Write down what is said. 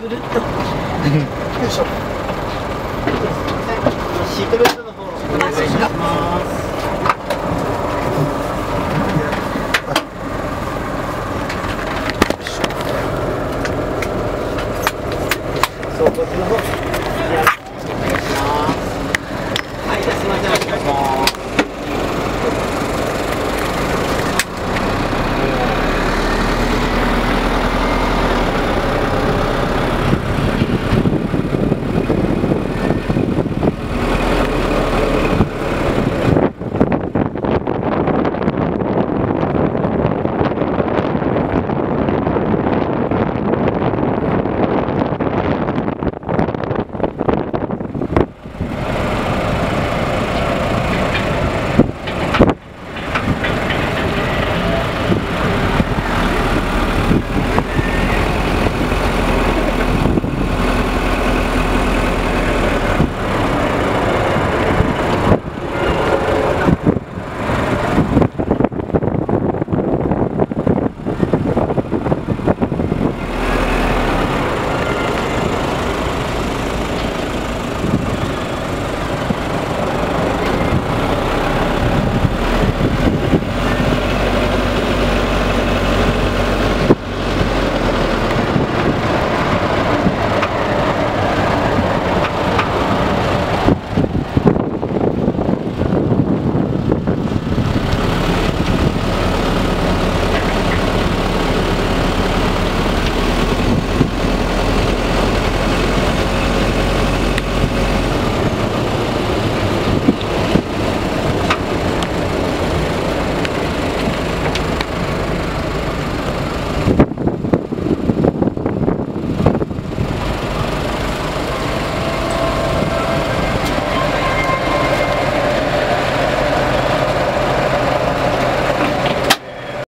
ぐるっと。よいしょ。シートベルトの方お願いしますそうこっちの方。